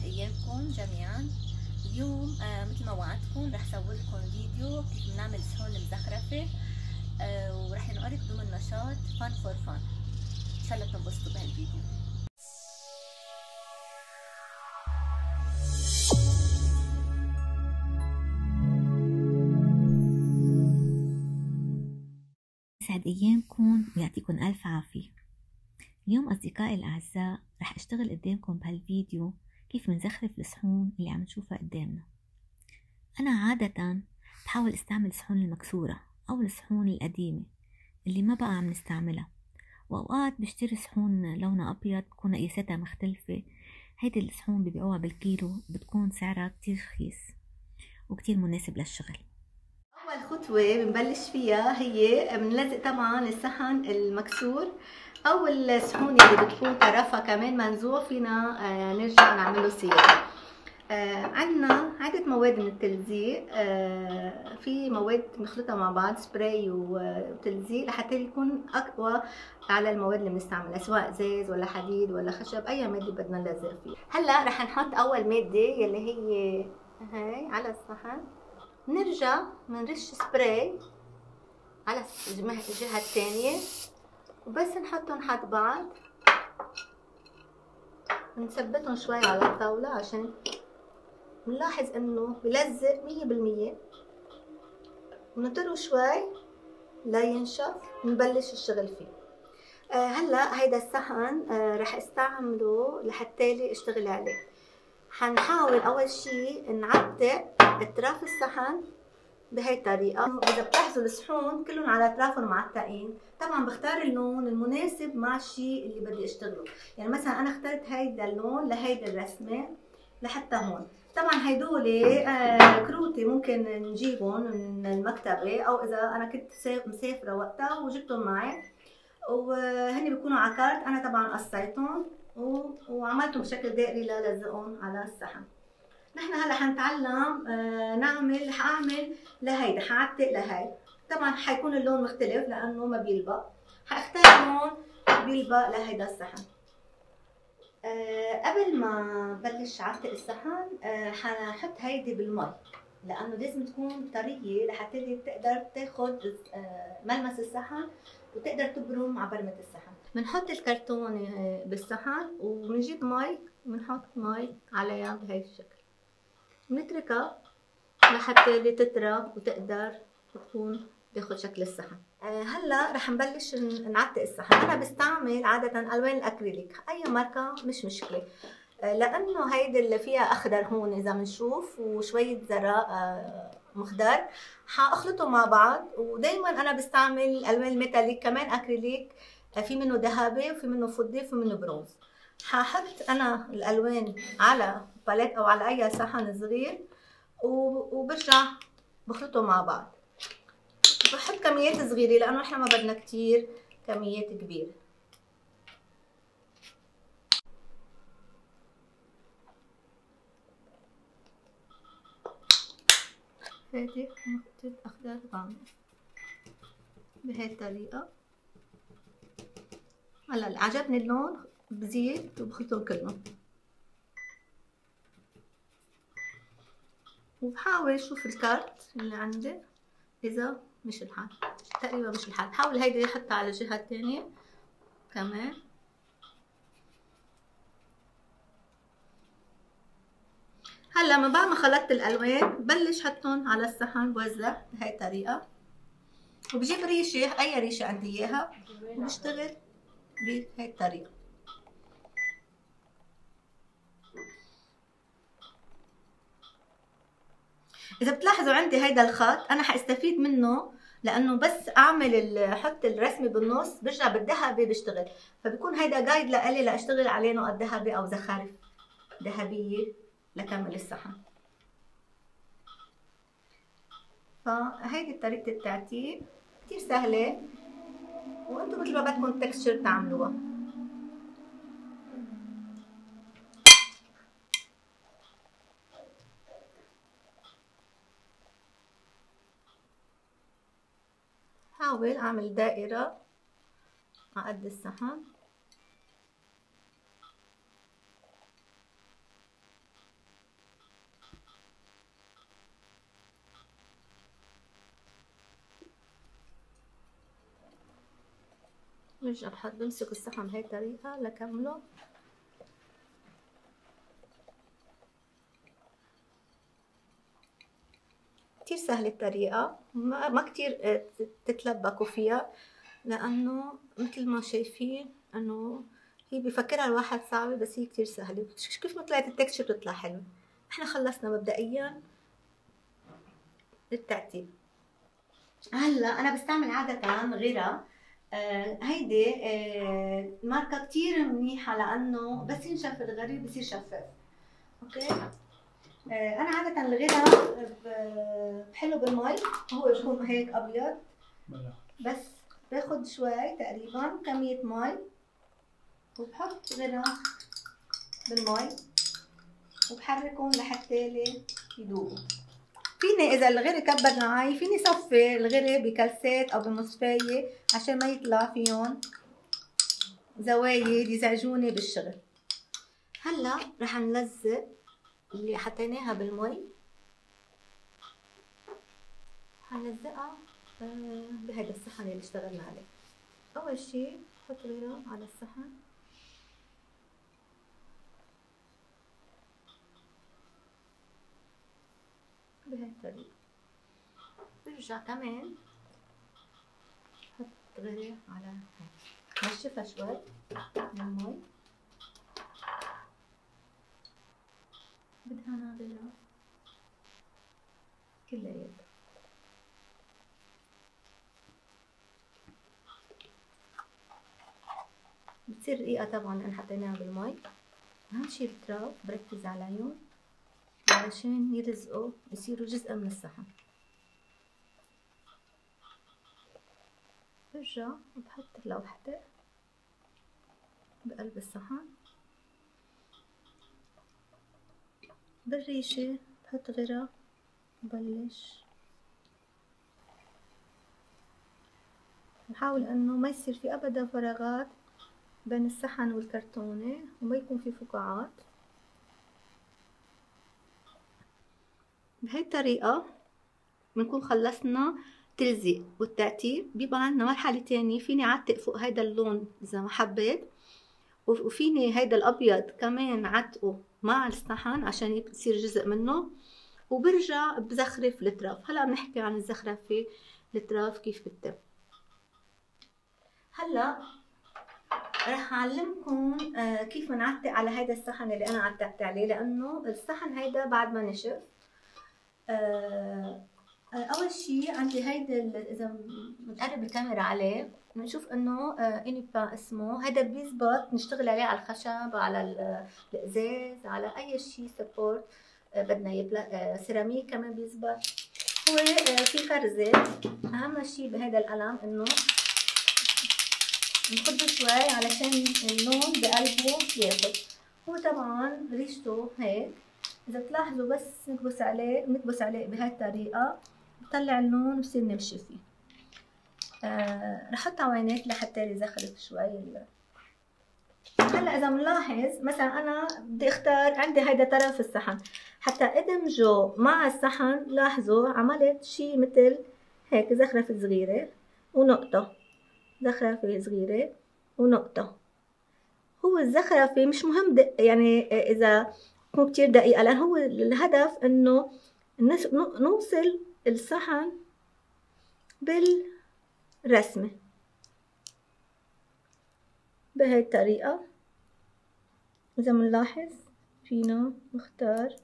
يسعد ايامكم جميعا. اليوم آه مثل ما وعدتكم رح صور لكم فيديو كيف بنعمل صحون المزخرفه آه ورح ينقلك ضمن نشاط فان فور فان إن شاء الله تنبسطوا بهالفيديو. يسعد ايامكم ويعطيكم ألف عافية. اليوم أصدقائي الأعزاء رح أشتغل قدامكم بهالفيديو كيف منزخرف الصحون اللي عم نشوفها قدامنا؟ أنا عادة بحاول أستعمل الصحون المكسورة أو الصحون القديمة اللي ما بقى عم نستعملها. وأوقات بشتري صحون لونها أبيض بكون قياستها مختلفة. هيدي الصحون ببيعوها بالكيلو بتكون سعرها كتير رخيص وكتير مناسب للشغل. أول خطوة بنبلش فيها هي بنلزق طبعا الصحن المكسور أو الصحون اللي بتكون طرفها كمان منزوع فينا آه نرجع نعمله صياغه آه عندنا عدة مواد من التلزيق. آه في مواد نخلطها مع بعض سبراي وتلزيق لحتى يكون أقوى على المواد اللي بنستعملها سواء زيز ولا حديد ولا خشب أي مادة بدنا نلزق فيها. هلأ رح نحط أول مادة يلي هي هاي على الصحن. نرجع بنرش سبراي على الجهة الثانية. وبس نحطهم حد بعض. نثبتهم شوي على الطاولة عشان نلاحظ إنه بلزق مية بالمية. ونطره شوي لا ينشف نبلش الشغل فيه. آه هلأ هيدا الصحن آه رح استعمله لحتى لي أشتغل عليه. حنحاول أول شي نعتق أطراف الصحن. بهي الطريقة. إذا بتلاحظوا الصحون كلهم على أطرافهم معتقين طبعا بختار اللون المناسب مع الشيء اللي بدي أشتغله. يعني مثلا أنا اخترت هيدا اللون لهيدا الرسمة لحتى هون. طبعا هيدول آه كروتي ممكن نجيبهم من المكتبة أو إذا أنا كنت مسافرة وقتها وجبتهم معي. وهني بيكونوا على كارت أنا طبعا قصيتهم وعملتهم بشكل دائري للزقهم على الصحن نحن هلا حنتعلم آه نعمل حأعمل لهيدا حعتق لهي طبعا حيكون اللون مختلف لأنه ما بيلبق. حأختار لون بيلبق لهيدا الصحن. آه قبل ما بلش عتق الصحن آه حنحط هيدي بالمي لأنه لازم تكون طرية لحتى تقدر تاخذ ملمس الصحن وتقدر تبرم على برمة الصحن. بنحط الكرتون بالصحن وبنجيب مي بنحط مي عليها بهي الشكل. بنتركها لحتى تطرى وتقدر تكون تاخد شكل الصحن. آه هلأ رح نبلش نعتق الصحن. أنا بستعمل عادة ألوان الأكريليك أي ماركه مش مشكلة. آه لأنه هيدي اللي فيها أخضر هون إذا بنشوف وشوية زرق آه مخضر حأخلطهم مع بعض. ودائما أنا بستعمل الالوان ال métallique كمان أكريليك. في منه ذهبي وفي منه فضي وفي منه برونز. ححط أنا الألوان على باليت أو على أي صحن صغير وبرجع بخلطهم مع بعض. بحط كميات صغيره لأنه إحنا ما بدنا كتير كميات كبيرة. فاتح نقطة أخضر غامق بهي الطريقة. هلا عجبني اللون بزيد وبخلطهم كلهم وبحاول أشوف الكارت اللي عندي. إذا مش الحال. تقريبا مش الحال. بحاول هيدي أحطها على الجهه الثانية كمان. هلأ من بعد ما خلطت الألوان ببلش حطهم على الصحن بوزع بهي الطريقة. وبجيب ريشة أي ريشة عندي إياها. وبشتغل بهي الطريقة. إذا بتلاحظوا عندي هيدا الخط أنا حأستفيد منه لأنه بس أعمل أحط الرسمة بالنص برجع بالذهبي بشتغل. فبكون هيدا جايد لإلي لأشتغل عليه نقط ذهبي أو زخارف ذهبية لكمل الصحن. فهيدي طريقة التعتيق كتير سهلة وأنتم مثل ما بدكم تكستشر تعملوها. هحاول أعمل دائرة على قد السهم. برجع بحط بمسك السحم هاي الطريقة لكمله كتير سهلة الطريقة. ما, ما كتير آه، تتلبكوا فيها لأنه مثل ما شايفين إنه هي بفكرها الواحد صعبة بس هي كتير سهلة. كيف ما طلعت التكتشر بتطلع حلوة إحنا خلصنا مبدئيا الترتيب. هلا أنا بستعمل عادة غيرها. آه هيدي آه ماركة كتير منيحة لأنه بس ينشف الغريب بصير شفاف. أوكي؟ أنا عادة الغيرها بحله بالمي هو بيكون هيك أبيض. بس باخد شوي تقريبا كمية مي وبحط غيرها بالمي وبحركهم لحتى يدوبوا. فيني إذا الغير كبر معي فيني صفي الغير بكلسات أو بمصفاية عشان ما يطلع فيهم زوايد يزعجوني بالشغل. هلأ رح نلزق اللي حطيناها بالمي. حنلزقها آه، بهذا الصحن اللي اشتغلنا عليه. أول شي بحط غيره على الصحن. بهاي الطريقة برجع كمان بحط غيره على نشفها شوي بدها ناغلة كلياتها بتصير رقيقة طبعا لأن حطيناها بالمي أهم شي التراب بركز عليهم علشان يلزقوا يصيروا جزء من الصحن برجع بحط لوحتي بقلب الصحن. بالريشة بحط غيرها ببلش بحاول إنه ما يصير في أبدا فراغات بين الصحن والكرتونة وما يكون في فقاعات. بهي الطريقة بنكون خلصنا تلزيق والتعتيب بيبقى عندنا مرحلة تانية فيني عتق فوق هيدا اللون إذا ما حبيت. وفيني هيدا الأبيض كمان عتقه مع الصحن عشان يصير جزء منه وبرجع بزخرف الطراف هلأ بنحكي عن الزخرفة الطراف كيف بتتم. هلأ رح أعلمكم آه، كيف بنعتق على هيدا الصحن اللي أنا عتقت عليه لأنه الصحن هيدا بعد ما نشف آه، أول شيء عندي هيدا إذا بنقرب الكاميرا عليه بنشوف إنه إنيبا آه، اسمه هذا بيزبط نشتغل عليه على الخشب على الإزاز على أي شيء سبورت بدنا يبلا سيراميك كمان بيزبط. هو في فرزه أهم شيء بهذا القلم إنه نخده شوي علشان اللون بقلبه ياخد. هو طبعا ريشته هيك. إذا بتلاحظوا بس نكبس عليه نكبس عليه بهاي الطريقة. بطلع اللون بصير نمشي فيه. آه رح أحط عوينات لحتى يزخرف شوي. هلأ إذا بنلاحظ مثلا أنا بدي أختار عندي هيدا طرف الصحن. حتى ادمجه مع الصحن لاحظوا عملت شي مثل هيك زخرفة صغيرة ونقطة. زخرفة صغيرة ونقطة. هو الزخرفة مش مهم يعني إذا مو كتير دقيقة لأن هو الهدف إنه نوصل الصحن بالرسمة. بهي الطريقة إذا منلاحظ فينا نختار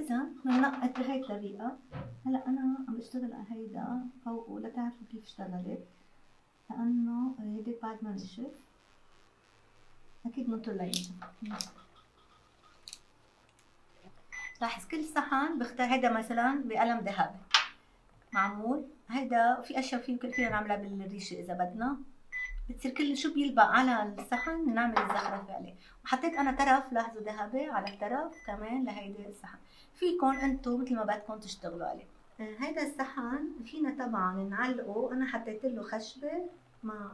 إذا بننقط بهي الطريقة هلا أنا عم بشتغل على هيدا فوقه لتعرفوا كيف اشتغلت؟ لأنه هيدي بعد ما نشف أكيد ننطر لينشف لاحظ كل صحن بختار هيدا مثلا بقلم ذهبي. معمول. هيدا في أشياء في فينا نعملها بالريشة إذا بدنا. بتصير كل شو بيلبق على الصحن نعمل الزخرفة عليه. وحطيت أنا طرف لاحظوا ذهبي على الطرف كمان لهيدي الصحن. فيكم أنتم مثل ما بدكم تشتغلوا عليه. هيدا الصحن فينا طبعا نعلقه. أنا حطيت له خشبة مع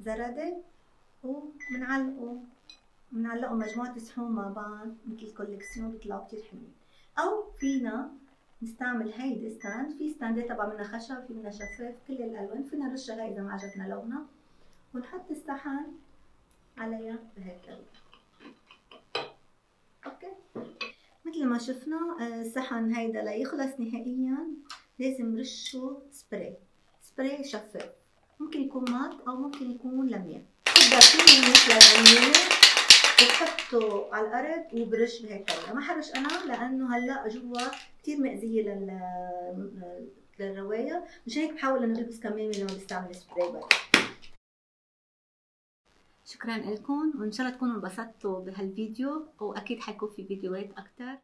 زردة وبنعلقه بنعلقه مجموعة صحون مع بعض مثل collection بيطلعوا كتير حلوين أو فينا نستعمل هيدي stand في standات طبعا منها خشب في منها شفاف كل الألوان. فينا نرشها هاي إذا ما عجبنا لونها. ونحط الصحن عليها بهيك okay. مثل ما شفنا آه، الصحن هيدا ليخلص نهائيا. لازم رشه spray spray شفاف. ممكن يكون مات أو ممكن يكون لميان تبدا فيه مثل العميل بتحطه على الأرض وبرش بهيك طريقه ما حرش أنا لأنه هلأ جوا كثير مأذية لل للرواية. مش هيك بحاول إنه ألبس كمامة لما بستعمل سبراي شكرا لكم وإن شاء الله تكونوا انبسطتوا بهالفيديو وأكيد حيكون في فيديوهات أكثر